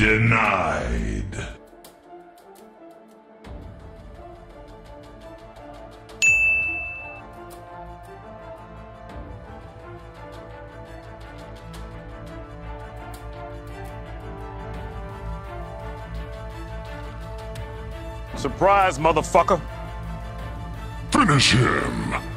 Denied. Surprise, motherfucker. Finish him.